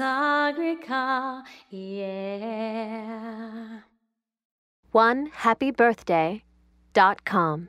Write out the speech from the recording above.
Sagrika, yeah. One happy birthday dot com.